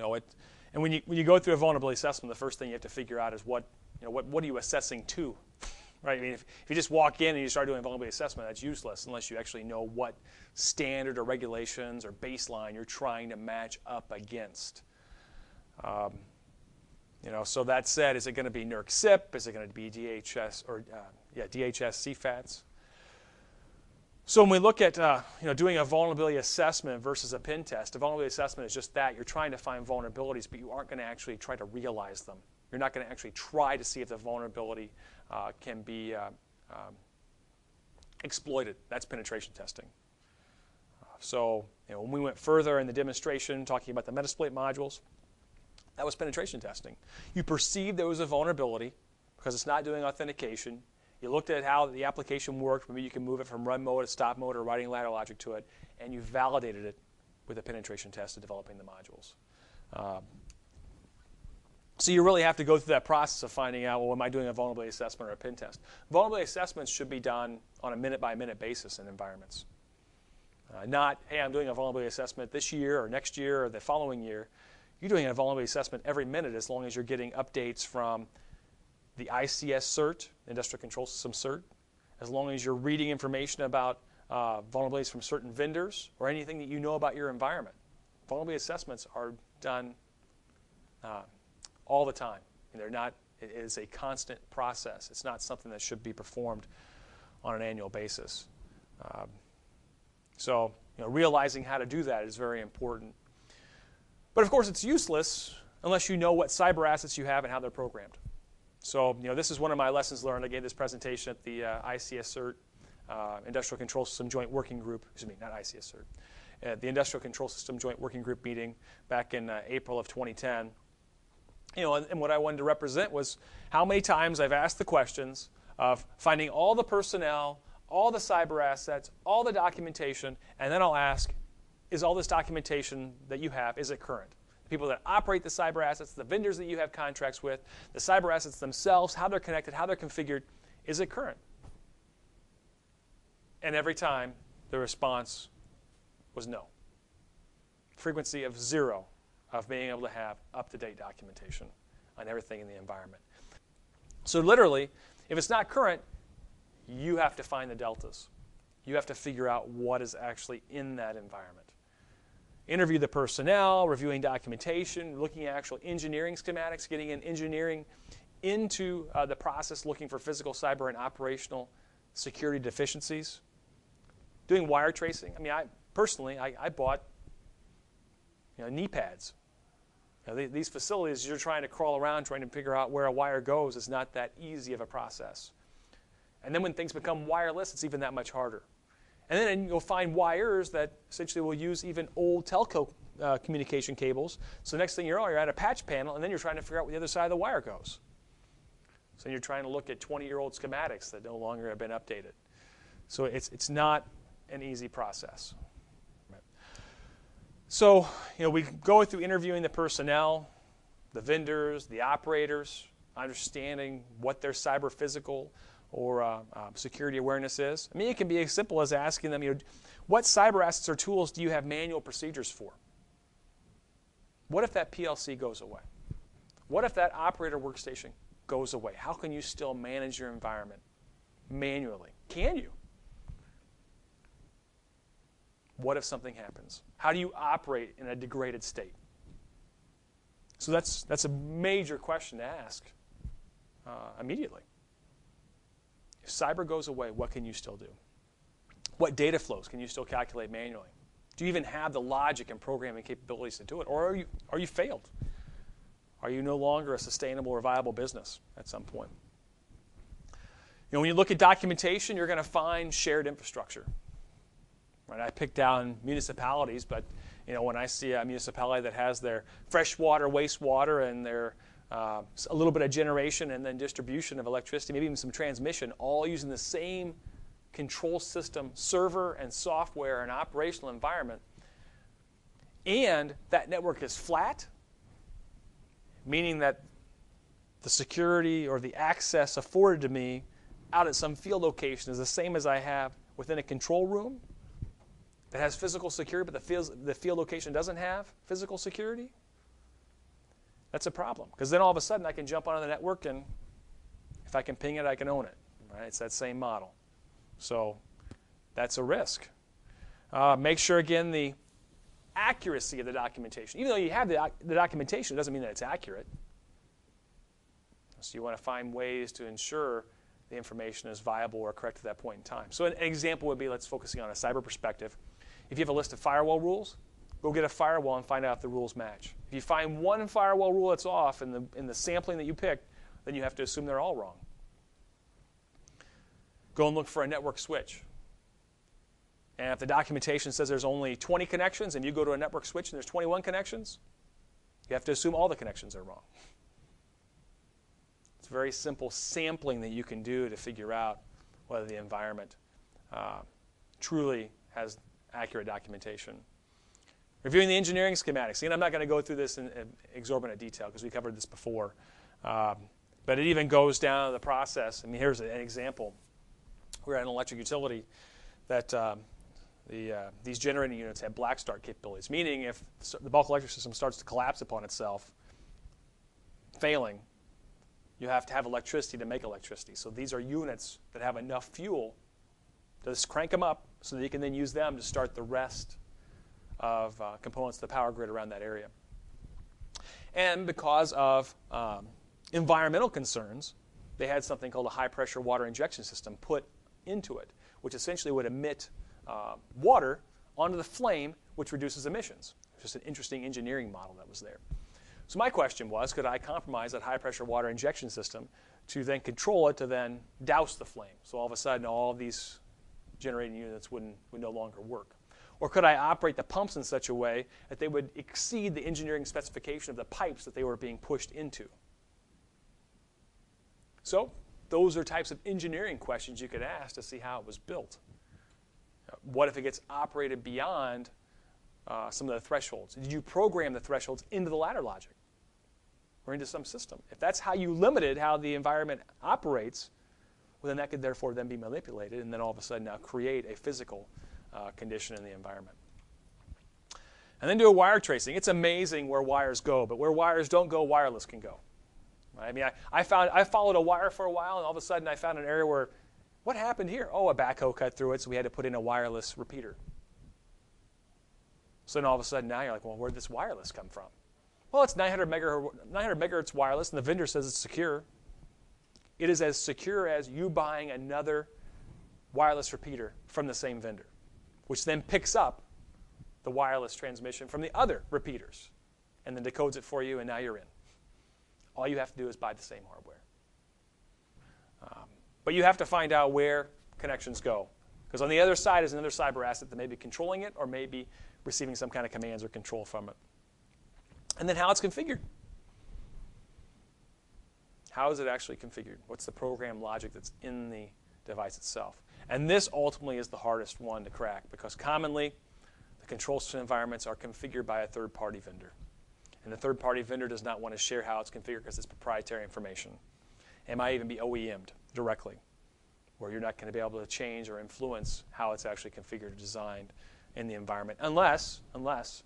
You know, it, and when you, when you go through a vulnerability assessment, the first thing you have to figure out is what, you know, what, what are you assessing to? Right? I mean, if, if you just walk in and you start doing vulnerability assessment, that's useless unless you actually know what standard or regulations or baseline you're trying to match up against. Um, you know, so that said, is it going to be NERC CIP? Is it going to be DHS or uh, yeah, DHS CFATS? So when we look at uh, you know, doing a vulnerability assessment versus a pen test, a vulnerability assessment is just that. You're trying to find vulnerabilities, but you aren't going to actually try to realize them. You're not going to actually try to see if the vulnerability uh, can be uh, um, exploited. That's penetration testing. So you know, when we went further in the demonstration, talking about the Metasploit modules, that was penetration testing. You perceived there was a vulnerability because it's not doing authentication. You looked at how the application worked. Maybe you can move it from run mode to stop mode or writing ladder logic to it, and you validated it with a penetration test of developing the modules. Um, so you really have to go through that process of finding out, well, am I doing a vulnerability assessment or a pen test? Vulnerability assessments should be done on a minute-by-minute basis in environments. Uh, not, hey, I'm doing a vulnerability assessment this year or next year or the following year. You're doing a vulnerability assessment every minute as long as you're getting updates from the ICS CERT, Industrial Control System CERT, as long as you're reading information about uh, vulnerabilities from certain vendors or anything that you know about your environment. Vulnerability assessments are done uh, all the time. And they're not, it is a constant process. It's not something that should be performed on an annual basis. Um, so, you know, realizing how to do that is very important. But of course, it's useless unless you know what cyber assets you have and how they're programmed. So, you know, this is one of my lessons learned. I gave this presentation at the uh, ICS CERT, uh, Industrial Control System Joint Working Group, excuse me, not ICS CERT, uh, the Industrial Control System Joint Working Group meeting back in uh, April of 2010 you know, and, and what I wanted to represent was how many times I've asked the questions of finding all the personnel, all the cyber assets, all the documentation, and then I'll ask, is all this documentation that you have, is it current? People that operate the cyber assets, the vendors that you have contracts with, the cyber assets themselves, how they're connected, how they're configured, is it current? And every time the response was no. Frequency of zero of being able to have up-to-date documentation on everything in the environment. So literally, if it's not current, you have to find the deltas. You have to figure out what is actually in that environment. Interview the personnel, reviewing documentation, looking at actual engineering schematics, getting in engineering into uh, the process, looking for physical, cyber, and operational security deficiencies. Doing wire tracing. I mean, I personally, I, I bought you know, knee pads now, these facilities, you're trying to crawl around trying to figure out where a wire goes is not that easy of a process. And then when things become wireless, it's even that much harder. And then you'll find wires that essentially will use even old telco uh, communication cables. So next thing you know, you're at a patch panel, and then you're trying to figure out where the other side of the wire goes. So you're trying to look at 20-year-old schematics that no longer have been updated. So it's, it's not an easy process. So, you know, we go through interviewing the personnel, the vendors, the operators, understanding what their cyber physical or uh, uh, security awareness is. I mean, it can be as simple as asking them, you know, what cyber assets or tools do you have manual procedures for? What if that PLC goes away? What if that operator workstation goes away? How can you still manage your environment manually? Can you? What if something happens? How do you operate in a degraded state? So that's, that's a major question to ask uh, immediately. Cyber goes away, what can you still do? What data flows can you still calculate manually? Do you even have the logic and programming capabilities to do it? Or are you, are you failed? Are you no longer a sustainable or viable business at some point? You know, when you look at documentation, you're going to find shared infrastructure. Right? I picked down municipalities, but you know, when I see a municipality that has their freshwater, wastewater, and their uh, a little bit of generation and then distribution of electricity, maybe even some transmission, all using the same control system, server and software and operational environment, and that network is flat, meaning that the security or the access afforded to me out at some field location is the same as I have within a control room, that has physical security, but the field, the field location doesn't have physical security, that's a problem because then all of a sudden I can jump onto the network and if I can ping it, I can own it. Right? It's that same model. So that's a risk. Uh, make sure again the accuracy of the documentation. Even though you have the, the documentation, it doesn't mean that it's accurate. So you want to find ways to ensure the information is viable or correct at that point in time. So an example would be let's focusing on a cyber perspective. If you have a list of firewall rules, go get a firewall and find out if the rules match. If you find one firewall rule that's off in the, in the sampling that you picked, then you have to assume they're all wrong. Go and look for a network switch. And if the documentation says there's only 20 connections and you go to a network switch and there's 21 connections, you have to assume all the connections are wrong. It's very simple sampling that you can do to figure out whether the environment uh, truly has accurate documentation. Reviewing the engineering schematics. Again, I'm not going to go through this in, exorbitant detail because we covered this before. Um, but it even goes down the process. I mean, here's an example. We're at an electric utility that um, the, uh, these generating units have black start capabilities, meaning if the bulk electric system starts to collapse upon itself, failing, you have to have electricity to make electricity. So these are units that have enough fuel to just crank them up so that you can then use them to start the rest of uh, components of the power grid around that area. And because of um, environmental concerns, they had something called a high pressure water injection system put into it, which essentially would emit uh, water onto the flame, which reduces emissions. Just an interesting engineering model that was there. So my question was, could I compromise that high pressure water injection system to then control it to then douse the flame? So all of a sudden, all of these generating units wouldn't would no longer work. Or could I operate the pumps in such a way that they would exceed the engineering specification of the pipes that they were being pushed into? So those are types of engineering questions you could ask to see how it was built. What if it gets operated beyond uh, some of the thresholds? Did you program the thresholds into the ladder logic or into some system? If that's how you limited how the environment operates, well, then that could therefore then be manipulated and then all of a sudden now create a physical uh, condition in the environment. And then do a wire tracing. It's amazing where wires go, but where wires don't go, wireless can go. I mean, I, I, found, I followed a wire for a while, and all of a sudden I found an area where what happened here? Oh, a backhoe cut through it, so we had to put in a wireless repeater. So then all of a sudden now you're like, well, where did this wireless come from? Well, it's 900 megahertz, 900 megahertz wireless, and the vendor says it's secure. It is as secure as you buying another wireless repeater from the same vendor, which then picks up the wireless transmission from the other repeaters and then decodes it for you, and now you're in. All you have to do is buy the same hardware. Um, but you have to find out where connections go. Because on the other side is another cyber asset that may be controlling it or may be receiving some kind of commands or control from it. And then how it's configured. How is it actually configured? What's the program logic that's in the device itself? And this ultimately is the hardest one to crack because commonly the control system environments are configured by a third party vendor. And the third party vendor does not want to share how it's configured because it's proprietary information. It might even be OEM'd directly, where you're not going to be able to change or influence how it's actually configured or designed in the environment, unless, unless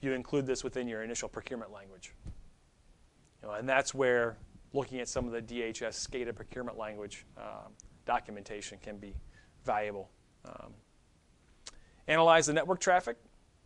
you include this within your initial procurement language. You know, and that's where looking at some of the DHS SCADA procurement language um, documentation can be valuable. Um, analyze the network traffic,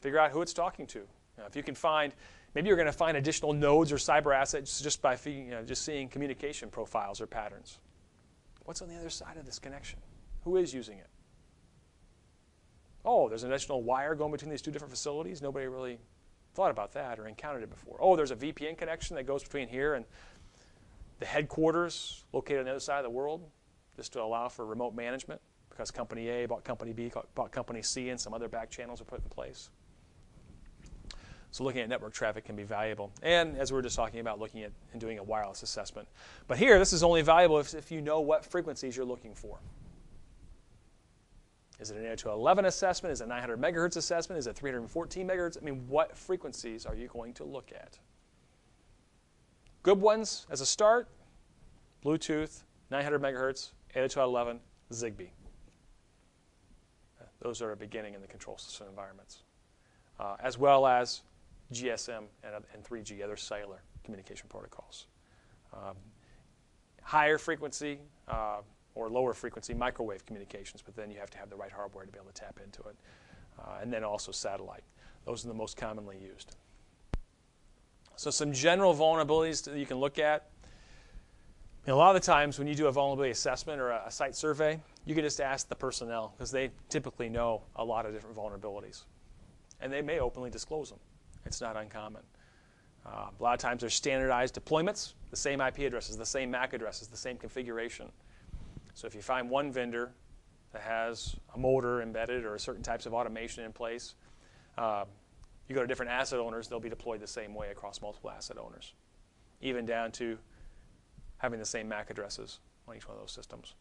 figure out who it's talking to. Now, if you can find, maybe you're going to find additional nodes or cyber assets just by you know, just seeing communication profiles or patterns. What's on the other side of this connection? Who is using it? Oh, there's an additional wire going between these two different facilities. Nobody really thought about that or encountered it before. Oh, there's a VPN connection that goes between here and the headquarters located on the other side of the world, just to allow for remote management because company A bought company B, bought company C, and some other back channels are put in place. So looking at network traffic can be valuable. And as we were just talking about, looking at and doing a wireless assessment. But here, this is only valuable if, if you know what frequencies you're looking for. Is it an 802.11 assessment? Is it a 900 megahertz assessment? Is it 314 megahertz? I mean, what frequencies are you going to look at? Good ones as a start Bluetooth, 900 megahertz, 802.11, Zigbee. Those are a beginning in the control system environments. Uh, as well as GSM and, and 3G, other cellular communication protocols. Um, higher frequency uh, or lower frequency microwave communications, but then you have to have the right hardware to be able to tap into it. Uh, and then also satellite. Those are the most commonly used. So some general vulnerabilities that you can look at. A lot of the times when you do a vulnerability assessment or a, a site survey, you can just ask the personnel because they typically know a lot of different vulnerabilities. And they may openly disclose them. It's not uncommon. Uh, a lot of times there's standardized deployments, the same IP addresses, the same MAC addresses, the same configuration. So if you find one vendor that has a motor embedded or certain types of automation in place, uh, you go to different asset owners, they'll be deployed the same way across multiple asset owners, even down to having the same MAC addresses on each one of those systems.